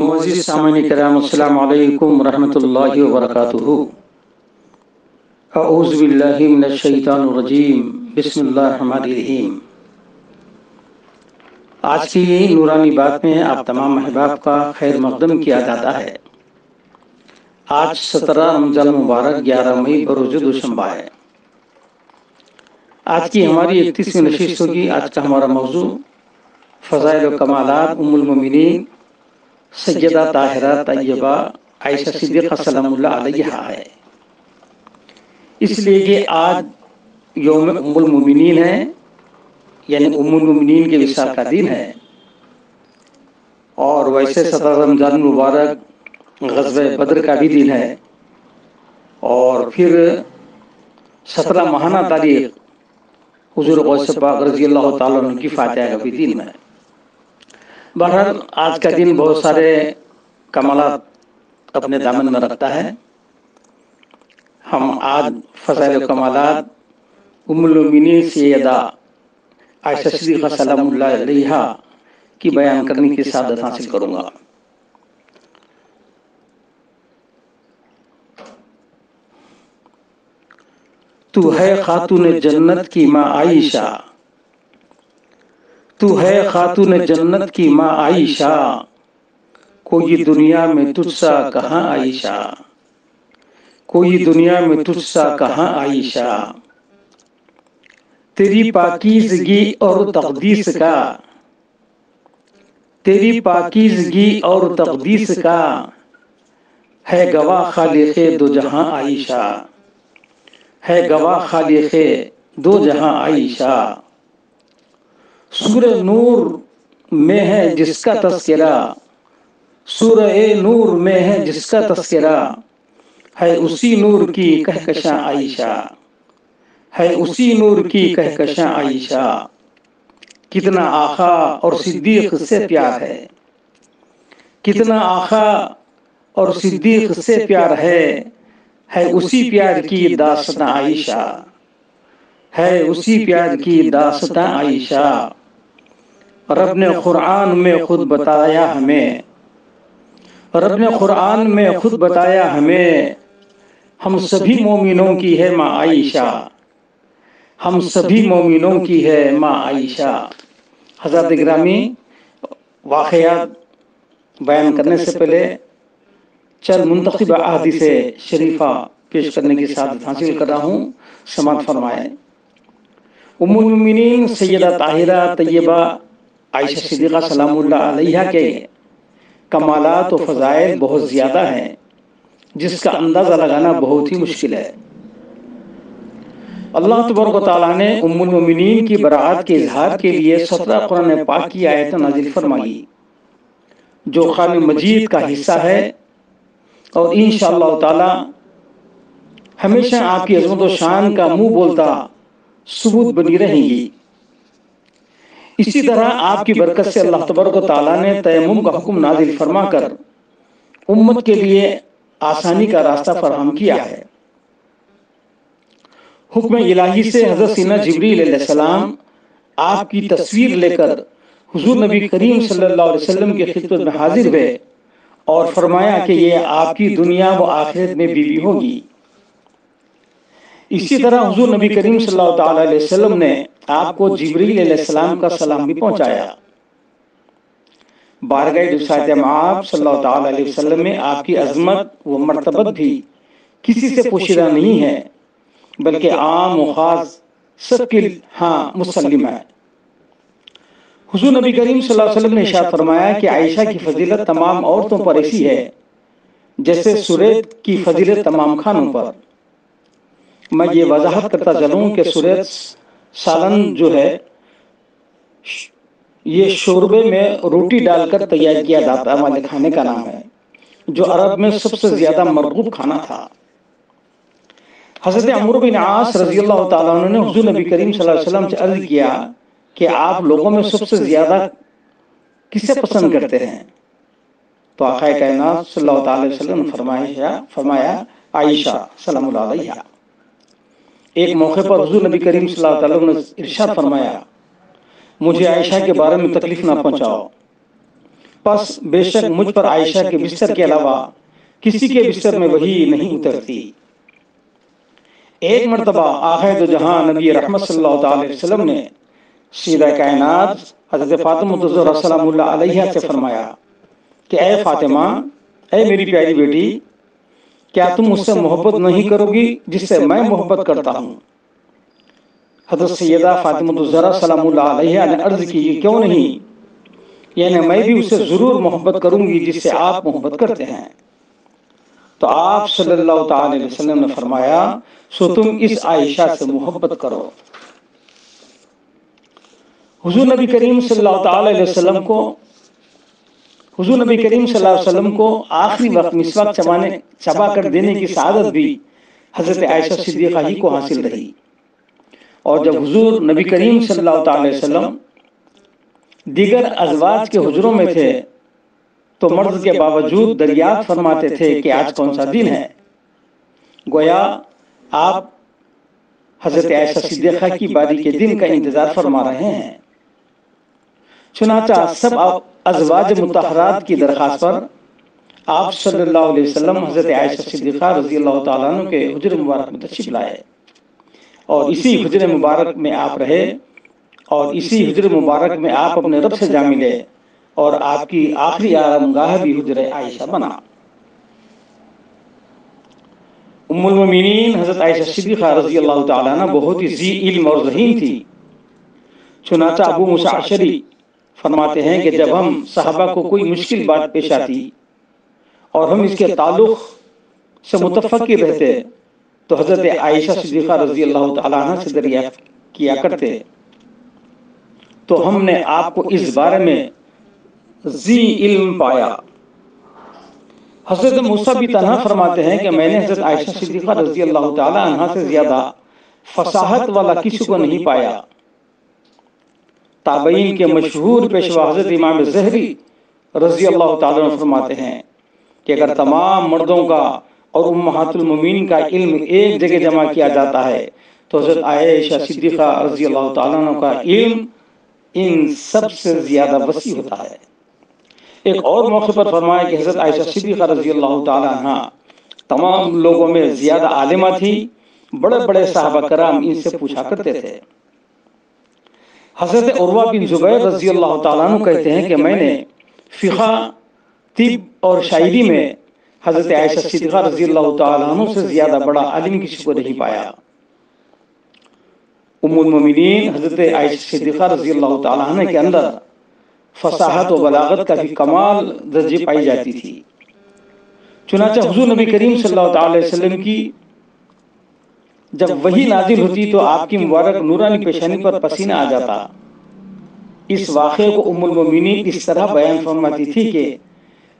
मोजिज सामानी कराम वालेकुम रहमतुल्लाहि व बरकातुहू अऊज़ु बिल्लाहि मिनश शैतानिर रजीम, बिस्मिल्लाहिर रहमानिर रहीम। आज की नूरानी बात में आप तमाम अहबाब का खैर मकदम किया जाता है। आज सत्रह रमज़ान मुबारक, ग्यारह मई बरोज दुशंबा है। आज की हमारी इकतीसवीं नशिश होगी आज का हमारा मौजू, फ़ज़ाइल कमालात, उम्मुल सैयदा ताहिरा तैयबा आयशा सिद्दीक़ा अलैहा है। इसलिए कि आज योम उम्मुल मोमिनीन है, यानी उम्मुल मोमिनीन के विसाल का दिन है। और वैसे सत्रह रमज़ान मुबारक गजब बद्र का भी दिन है। और फिर सत्रह महाना तारीख, हुजूर गौस पाक रज़ी अल्लाह तआला की फातिहा का भी दिन है। बहरहाल आज का दिन बहुत सारे कमालात अपने दामन में रखता है। हम आज फजाइल कमालात उम्मीनी सैदा आयशा सिद्दीक़ा सलामुल्लाह की बयान करने की सादत हासिल करूँगा। तू है खातून जन्नत की माँ आयशा। तू है खातून जन्नत की माँ आयशा। कोई दुनिया में तुझसा कहाँ आयशा? कोई दुनिया में तुझसा कहाँ आयशा? तेरी पाकीजगी और तकदीस का। तेरी पाकिजगी और तकदीस का। है गवाह खालिक दो जहाँ आयशा। है गवाह खालिक दो जहाँ आयशा। सूर नूर में है जिसका तस्करा। सूर ए नूर में है जिसका तस्करा। है उसी नूर की कहकशा आयशा। है उसी नूर की कहकशा आयशा। कितना आखा और सिद्दीक से प्यार है। कितना आखा और सिद्दीक से प्यार है। है उसी प्यार की दास्ता आयशा। है उसी प्यार की दास्ता आयशा। रब ने कुरान में खुद बताया हमें। रब ने कुरान में खुद बताया हमें, हम सभी मोमिनों की है माँ आयशा। हम सभी मोमिनों की है माँ आयशा। हज़रत ग्रामी वाकयात बयान करने से पहले चल मुंतखब अहदीस शरीफा पेश करने की सादत हासिल कर रहा हूँ। समात फरमाए। उम्मीन सैदा ताहिरा तैयबा आयशा सिद्दीक़ा अलैहा के कमालात और फ़ज़ाइल बहुत ज़्यादा हैं, जिसका अंदाज़ा लगाना बहुत ही मुश्किल है। अल्लाह तबारक ताला ने उम्मुल मोमिनीन की बरात के इजहार के लिए सत्रह कुरान पाक की आयत नाजिल फरमाई, जो खान मजीद का हिस्सा है। और इन ताला हमेशा आपकी अजमत शान का मुँह बोलता सबूत बनी रहेंगी। इसी तरह आपकी बरकत से अल्लाह तबरक ताला ने तयमुम का हुक्म नाजिल फरमाकर उम्मत के लिए आसानी का रास्ता फराहम किया है। हुक्म इलाही से हज़रत सीना जबरील सलाम आपकी तस्वीर लेकर हुजूर नबी करीम सल्लल्लाहु अलैहि वसल्लम की खिदमत में हाजिर हुए और फरमाया कि ये आपकी दुनिया व आखिरत में बीवी होगी। इसी तरह हुजूर नबी करीम सल्लल्लाहु अलैहि वसल्लम ने आपको जिब्रील सलाम का सलाम भी पहुँचाया। बारगाह दुसात आप सल्लल्लाहु अलैहि वसल्लम में आपकी अजमत व मर्तबत भी किसी से पोशीदा नहीं है बल्कि आम खास सबके हाँ मुसलिम है। हुजूर नबी करीम सल्लल्लाहु अलैहि वसल्लम ने इरशाद फरमाया कि आयशा की फजीलत तमाम औरतों पर ऐसी है जैसे सुरेद की फजीलत तमाम खानों पर। मैं ये वजाहत करता चलूँ कि सुरेद सालन जो है ये शोरबे में रोटी डालकर तैयार किया जाता वाले खाने का नाम है जो अरब में सबसे ज़्यादा मरगूब खाना था। हज़रत अमर बिन आस रज़ी अल्लाह तआला ने हुजूर नबी करीम सल्लल्लाहु अलैहि वसल्लम से अर्ज़ किया कि आप लोगों में सबसे ज़्यादा किसे पसंद करते हैं? तो सल्लल्लाहु अलैहि वसल्लम फरमाया फरमाया आयशा अलैहा। एक मौके पर हुजूर नबी करीम सल्लल्लाहु अलैहि ने इरशाद फरमाया मुझे आयशा के बारे में तकलीफ़ ना पहुंचाओ। बस बेशक मुझ पर आयशा के बिस्तर के अलावा किसी के बिस्तर में वही नहीं उतरती। एक मरतबा आखिर जहाँ नबी रहमत सल्लल्लाहु अलैहि वसल्लम ने सीधा कायनात हज़रत फातिमा से फरमाया कि ए फातिमा ए मेरी प्यारी बेटी क्या तुम मुझसे मोहब्बत नहीं करोगी जिससे मैं मोहब्बत करता हूँ? हज़रत सैदा फातिमा सलाम ने अर्ज़ की क्यों नहीं? यानी मैं भी उससे ज़रूर मोहब्बत करूँगी जिससे आप मोहब्बत करते हैं। तो आप सल्लल्लाहु अलैहि वसल्लम ने फरमाया सो तुम इस आयशा से मोहब्बत करो। हुजूर नबी करीम सल्लल्लाहु अलैहि वसल्लम को हुजूर नबी करीम सल्लल्लाहु अलैहि वसल्लम को आखिरी वक्त मिसवाक चबाने चबा कर देने की सादत भी हज़रत आयशा सिद्दीक़ा ही को हासिल रही। और जब हुजूर नबी करीम सल्लल्लाहु अलैहि वसल्लम दीगर अजवाज के हुजरों में थे तो मर्द के बावजूद दरियात फरमाते थे कि आज कौन सा दिन है। गोया आप हज़रत ऐसा सिद्दीक़ा की बारी के दिन का इंतज़ार फरमा रहे हैं। चुनाचा सब अजवाज मुतहरात की दरखास्त पर आप सल्लल्लाहु अलैहि वसल्लम हज़रत आयशा सिद्दीक़ा रज़ी अल्लाह तआला के हुजर मुबारक में तशरीफ़ लाए। और इसी हुजर मुबारक में आप रहे और इसी हुजर मुबारक में आप अपने रब से जा मिले और आपकी आखिरी आरामगाह भी हुजर आयशा बना। उम्मुल मोमिनीन हज़रत आयशा सिद्दीक़ा रज़ी अल्लाह तआला बहुत ही जी इल्म और जहीन थी। चुनाचा अबू मूसा अशरी फरमाते हैं कि जब हम साहबा को कोई मुश्किल बात पेश आती और हम इसके ताल्लुक से मुतफक रहते तो हज़रत आयशा सिद्दीक़ा रज़ी अल्लाह तआला से दरियाफ्त किया करते। तो हमने आपको इस बारे में जी इल्म पाया। हज़रत मूसा भी तनहा फरमाते हैं कि मैंने हज़रत आयशा सिद्दीक़ा रज़ी अल्लाह तआला से ज़्यादा फसाहत वाला किसी को नहीं पाया। ताबईन के मशहूर पेशवा हज़रत इमाम जहरी रज़ी अल्लाह फरमाते हैं कि अगर तमाम मर्दों का और उम्महातुल का इल्म एक जगह जमा किया जाता है तो हज़रत आयशा सिद्दीक़ा रज़ी अल्लाह तआला का इल्म इन सबसे ज़्यादा वसी होता है। एक और मौके पर फरमाया कि हज़रत आयशा सिद्दीक़ा रज़ी अल्लाह तआला तमाम लोगों में ज़्यादा आलिमा थी बड़े बड़े साहबा कराम इनसे पूछा करते थे हज़रत उर्वा बिन जुबैर रज़ी अल्लाह तआला कहते हैं कि मैंने फिका तिब और शायरी में हज़रत आयशा सिद्दीक़ा रज़ी अल्लाह तआला से ज़्यादा बड़ा आलिम किसी को नहीं पाया। उम्मुल मोमिनीन हज़रत आयशा सिद्दीक़ा रज़ी अल्लाह तआला के अंदर फसाहत और बलागत का भी कमाल दर्जे पाई जाती थी। चुनाचा हुजूर नबी करीम सल्लल्लाहु अलैहि वसल्लम की जब वही नाजिल होती तो आपकी मुबारक नूरानी पेशानी पर पसीना आ जाता। इस वाक़े को उम्मुल मोमिनीन इस तरह बयान फरमाती थी कि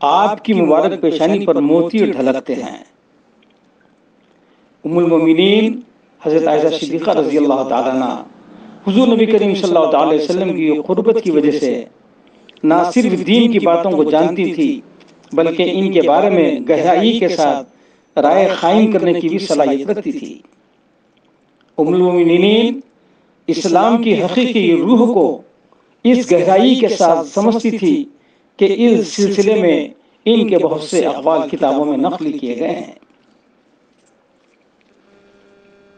आपकी मुबारक पेशानी पर मोती ढलकते हैं। उम्मुल मोमिनीन हज़रत आयशा सिद्दीक़ा रज़ी अल्लाह तआला हुजूर नबी करीम सल्लल्लाहु अलैहि वसल्लम की कुर्बत की वजह से ना सिर्फ़ दीन की बातों को जानती थी बल्कि इनके बारे में गहराई के साथ राय कायम करने की भी सलाहियत रखती थी। इस्लाम की हकीकी रूह को इस गहराई के साथ समझती थी कि इस सिलसिले में इनके बहुत से अखबार किताबों में नकल किए गए हैं।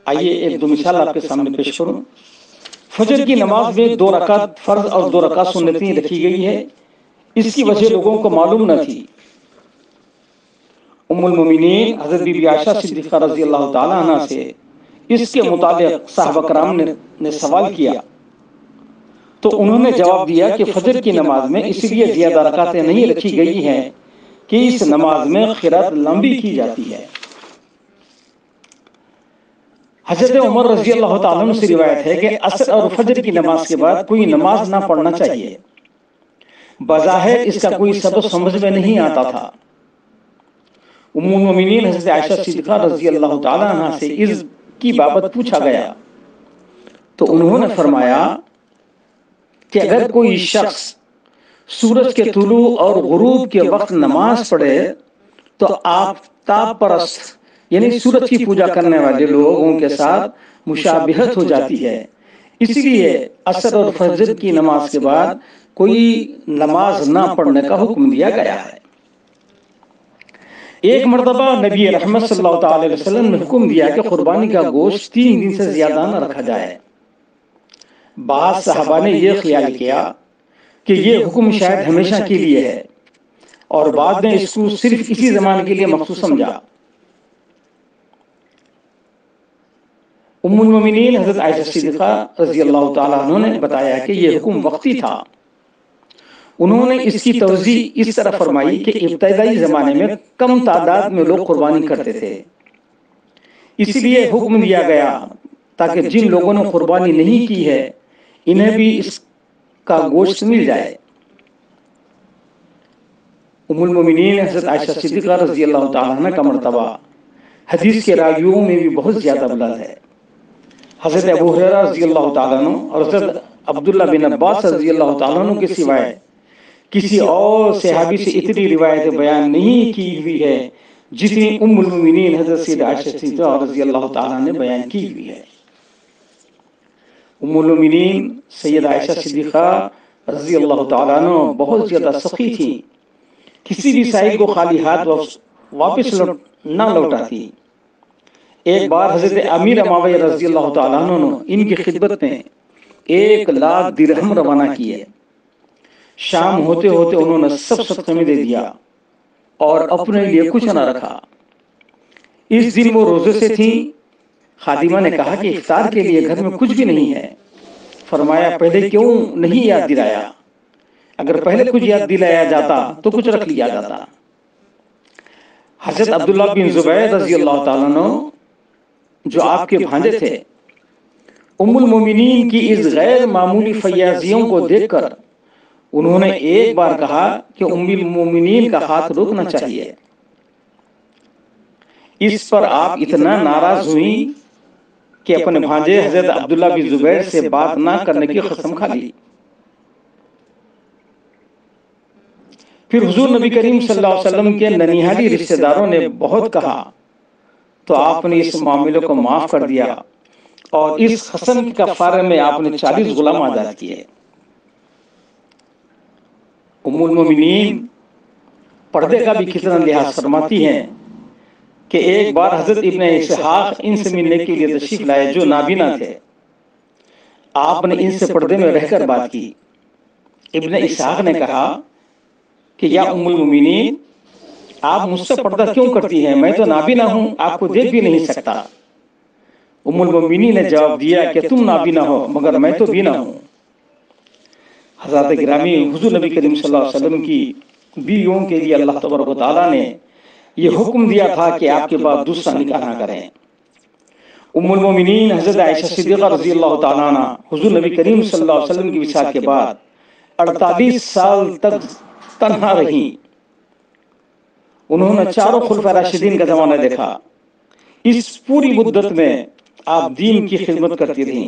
आइए एक दो मिसाल आपके सामने पेश करूँ। फजर की नमाज़ में दो रकात फ़र्ज़ और दो रकात सुन्नती रखी गई है। इसकी वजह लोगों को मालूम न थी। उम्मुल मोमिनीन हज़रत बीबी आयशा सिद्दीक़ा रज़ी अल्लाह तआला से इसके मुताबिक साहब कराम ने, ने सवाल किया। तो उन्होंने जवाब दिया कि फजर की नमाज़ में इसलिए ज़्यादा रकातें नहीं रखी गई हैं कि इस नमाज़ में खिरात लंबी की जाती है। हज़रत उमर रज़ी अल्लाह से रिवायत है कि असर और फजर की नमाज़ के बाद कोई नमाज़ ना पढ़ना चाहिए। बजाहिर इसका कोई सबक समझ में नहीं आता था। उम्मीन हज़रत आयशा सिद्दीक़ा रज़ी अल्लाह से इस की बाबत पूछा गया। तो उन्होंने फरमाया कि अगर कोई शख्स सूरज के तुलू और गुरूब के वक्त नमाज़ पढ़े तो आप ताप परस्त यानी सूरज की पूजा करने वाले लोगों के साथ मुशाबिहत हो जाती है। इसलिए असर और फजर की नमाज़ के बाद कोई नमाज़ ना पढ़ने का हुक्म दिया गया है। एक मरतबा नबी रहमत सल्लल्लाहु वसल्लम ने हुक्म दिया कि कुर्बानी का गोश्त तीन दिन से ज़्यादा न रखा जाए। बाद साहबा ने यह ख्याल किया कि यह हुक्म शायद हमेशा के लिए है और बाद में इसको सिर्फ़ इसी जमाने के लिए मखसूस समझा। उम्मुल मोमिनीन हज़रत आयशा सिद्दीका रज़ी अल्लाह तआला ने बताया कि यह हुक्म वक्ती था। उन्होंने इसकी तवजी इस तरह फरमाई कि इब्तदाई जमाने में कम तादाद में लोग कुर्बानी करते थे। इसलिए हुक्म दिया गया ताकि जिन लोगों ने कुर्बानी नहीं की है, इन्हें भी इसका गोश्त मिल जाए। उमुल मोमिनीन हज़रत आयशा सिद्दीका रज़ी अल्लाह तआला का मर्तबा हदीस के रावियों में भी बहुत ज़्यादा बुलंद है। हज़रत अबू हुरैरा रज़ी अल्लाह तआला और हज़रत अब्दुल्ला बिन अब्बास रज़ी अल्लाह तआला के सिवाय किसी और सहाबी से इतनी रिवायतें बयान नहीं की हुई है जितनी उम्मुल हज़रत आयशा रज़ी अल्लाह तआला ने बयान की हुई है। उम्मुल सैयद आयशा सिद्दीका रज़ी अल्लाह तआला बहुत ज़्यादा सखी थी। किसी भी साहिब को खाली हाथ वापस लौट ना लौटाती। एक बार हज़रत अमीर अमावैया रज़ी अल्लाह ने इनकी खिदमत में एक लाख दिरहम रवाना किए। शाम होते होते उन्होंने सब में दे दिया और अपने लिए कुछ ना रखा। इस दिन वो रोज़े से थी। खादिमा ने कहा कि इफ्तार के लिए घर में कुछ भी नहीं है। फरमाया, पहले क्यों नहीं याद दिलाया? अगर पहले कुछ याद दिलाया जाता तो कुछ रख लिया जाता। हज़रत अब्दुल्ला बिन जुबैर रज़ी अल्लाह जो आपके भांजे थे, उम्मुल मोमिनीन की इस गैर मामूली फयाजियों को देखकर उन्होंने एक बार कहा कि उम्मील मोमिनीन का हाथ रोकना चाहिए। इस पर आप इतना नाराज़ हुई कि अपने भांजे हज़रत अब्दुल्ला बिन जुबैर से बात ना करने की कसम खा ली। फिर हुजूर नबी करीम सल्लल्लाहु अलैहि वसल्लम के ननिहाली रिश्तेदारों ने बहुत कहा। तो आपने इस मामले को माफ़ कर दिया। और इस हसन के कफारे में आपने चालीस गुलाम आज़ाद किए। उम्मुल मोमिनीन पर्दे का भी कितना लिहाज फरमाती हैं कि एक बार हज़रत इब्न इसहाक इनसे मिलने के लिए तशरीफ़ लाए जो नाबीना थे। आपने इनसे पर्दे में रहकर बात की। इब्न इसहाक ने कहा कि, या उम्मुल मोमिनीन, आप मुझसे पर्दा क्यों करती हैं? मैं तो नाबीना हूँ, आपको देख भी नहीं सकता। उम्मुल मोमिनी ने जवाब दिया कि, तुम नाबीना हो, मगर मैं तो बीना हूँ। हज़रत गिरामी हुजूर नबी करीम वसल्लम की बीवियों के लिए अल्लाह तबारक ने यह हुक्म दिया था कि आपके बाद दूसरा निकाह ना करें। हज़रत आयशा सिद्दीका रज़ी अल्लाह तआला हुजूर नबी करीम सल्लल्लाहु अलैहि वसल्लम की के बाद 48 साल तक तन्हा रही। उन्होंने चारों खुलफा राशिदीन का जमाना देखा। इस पूरी मुद्दत में आप दीन की खिदमत करती रही।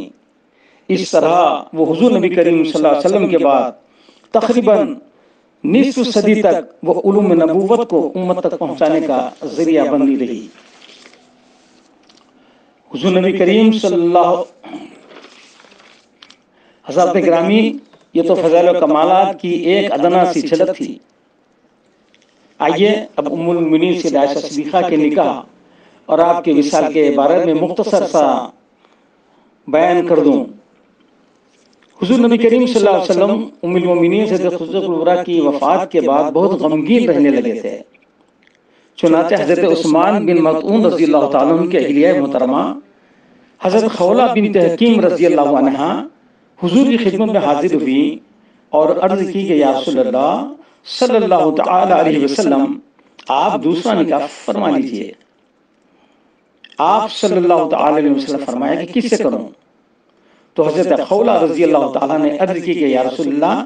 इस तरह वो हुजूर नबी करीम सल्लल्लाहु अलैहि वसल्लम के बाद तकरीबन निसफ सदी तक वो उलूम नबूवत को उम्मत तक पहुँचाने का ज़रिया बनी रही। हुजूर नबी करीम सल्लल्लाहु हज़रत ग्रामी, ये तो फजल कमालात की एक अदना सी झलक थी। आइए अब उम्मुल मुमिनीन से आयशा सिद्दीका के निकाह और आपके विशाल के बारे में मुख्तसर सा बयान कर दूँ। हुजूर नबी करीम सल्लल्लाहु अलैहि वसल्लम, उम्मुल मुमिनीन से खुजरा की वफात के बाद बहुत गमगीन रहने लगे थे। चुनाचे हज़रत उस्मान बिन मकून रज़ी अल्लाह तआला के अहलिया मोहतरमा, हज़रत खौला बिन हकीम रज़ी अल्लाह अन्हा हुजूर की खिदमत में हाजिर हुई और अर्ज़ की कि, या रसूल अल्लाह सल्लल्लाहु अलैहि वसल्लम, आप दूसरा निकाह फरमा लीजिए। आप सल्लल्लाहु अलैहि वसल्लम फरमाया कि किससे करूँ? तो हज़रत खौला रज़ी अल्लाह तआला ने अर्ज़ की कि या रसूलुल्लाह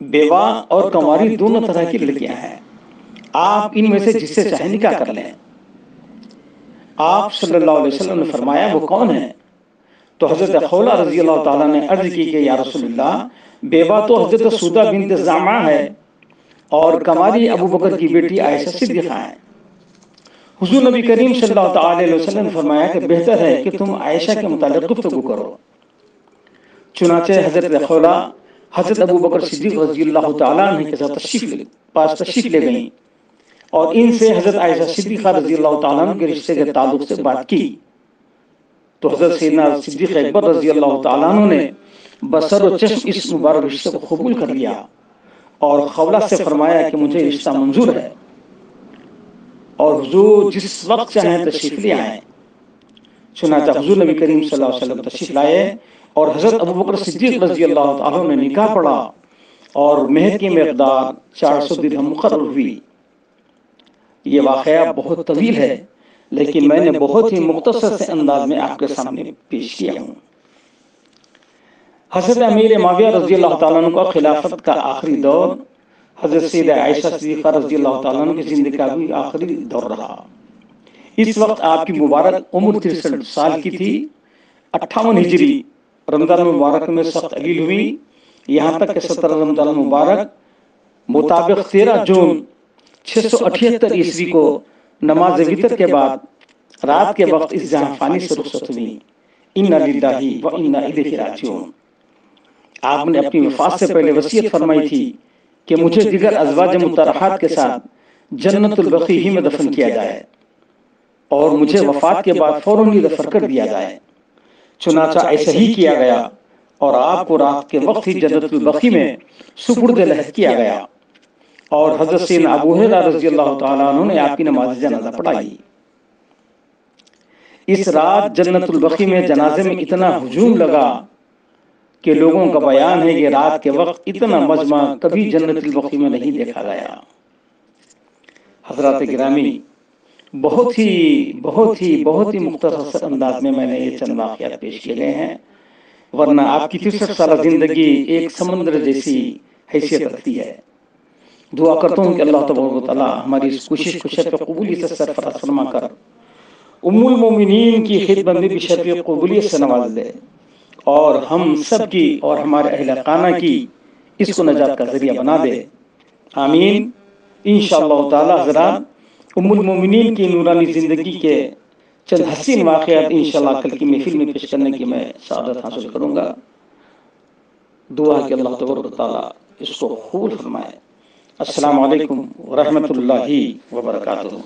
बेवा और कंवारी दोनों तरह की लड़कियाँ हैं। आप इनमें से जिससे चाहे निकाह कर लें। आप सल्लल्लाहु अलैहि वसल्लम ने फरमाया वो कौन है? तो हज़रत खौला रज़ी अल्लाह तआला ने अर्ज़ की कि या रसूलुल्लाह बेवा तो हज़रत सुदा बिनत जामा है और कमारी अबू बकर की बेटी आयशा सिद्दीका है। हुजूर नबी करीम सल्लल्लाहु अलैहि वसल्लम ने फरमाया कि बेहतर है कि तुम आयशा के मुतालिक गुफ्तगू करो चुनाचे हज़रत खौला हज़रत अबू बकर सिद्दीक रज़ी अल्लाह के साथ तशरीफ़ पास तशरीफ़ ले गई। और इनसे हज़रत आयशा सिद्दीक़ा रज़ी अल्लाह के रिश्ते के ताल्लुक से बात की। तो हज़रत सैदना सिद्दीक अकबर रज़ी अल्लाह तआला ने बसर और चश्म इस मुबारक रिश्ते को कबूल कर लिया। और खवला से फरमाया कि मुझे रिश्ता मंजूर है। और जो जिस वक्त चाहे तशरीफ़ ले आए। चुनाचा हजूर नबी करीम सल्लल्लाहु अलैहि वसल्लम तशरीफ़ लाए और हज़रत अबू बकर सिद्दीक रज़ी अल्लाह तआला ने निकाह पढ़ा और मेहर की मकदार 400 दिरहम मुकर्रर हुई। ये वाकया बहुत तवील है लेकिन मैंने बहुत ही मुख्तसर से अंदाज में आपके सामने पेश किया हूँ। हज़रत अमीर माविया रज़ी अल्लाह का खिलाफत का आखिरी दौर हज़रत सैद आयशा सिद्दीक़ा रज़ी अल्लाह की ज़िंदगी का भी आखिरी दौर रहा। इस वक्त आपकी मुबारक उम्र तिरसठ साल की थी। अट्ठावन हिजरी रमज़ान मुबारक में सख्त अलील हुई। यहाँ तक सत्रह रमज़ान मुबारक, मुताबिक तेरह जून छह सौ अठहत्तर ईस्वी को नमाज़ वितर के बाद रात के वक्त इस जहाँ फानी से रुखसत हुई। इन्ना लिल्लाहि व इन्ना इलैहि राजिऊन। आपने अपनी वफात से पहले वसीयत फरमाई थी कि मुझे दिगर अजवाज मुतरहात के साथ जन्नतुल बकी ही में दफन किया जाए। और मुझे वफात के बाद फ़ौरन ही दफन कर दिया जाए। चुनाचा ऐसा ही किया गया और आपको रात के वक्त ही जन्नतुल बकी में सुपुर्द लहद किया गया। और हज़रत सैन अबू रज़ी अल्लाह तआला ने आपकी नमाज़ जनाजा पढ़ाई। इस रात जन्नतुल बकी में जनाजे में इतना हुजूम लगा कि लोगों का बयान है कि रात के वक्त इतना मजमा कभी जन्नतुल बकी में नहीं देखा गया। हज़रत गिरामी बहुत ही बहुत ही बहुत ही मुख्तर अंदाज में मैंने ये चंद वाक़ पेश किए गए हैं। वरना आपकी तिरसठ साल ज़िंदगी एक समंदर जैसी हैसियत रखती है। दुआ करता हूँ कि अल्लाह तबाला हमारी इस कोशिश को शर्फ कबूली से सरफराज फरमा कर उम्मुल मोमिनीन की खिदमत में भी शर्फ कबूलियत से नवाज़ दे और हम सब की और हमारे अहल खाना की इसको नजात का ज़रिया बना दे। आमीन। इन ताला मोमिनीन की नूरानी ज़िंदगी के चंद हसीन वाकत इन कल की महफिल में पेश करने की मैं शादत हासिल करूँगा। दुआ के अल्लाह तबारक इसको कबूल फरमाए। असल वरहमत लाही रहमतुल्लाहि व बरकातहू।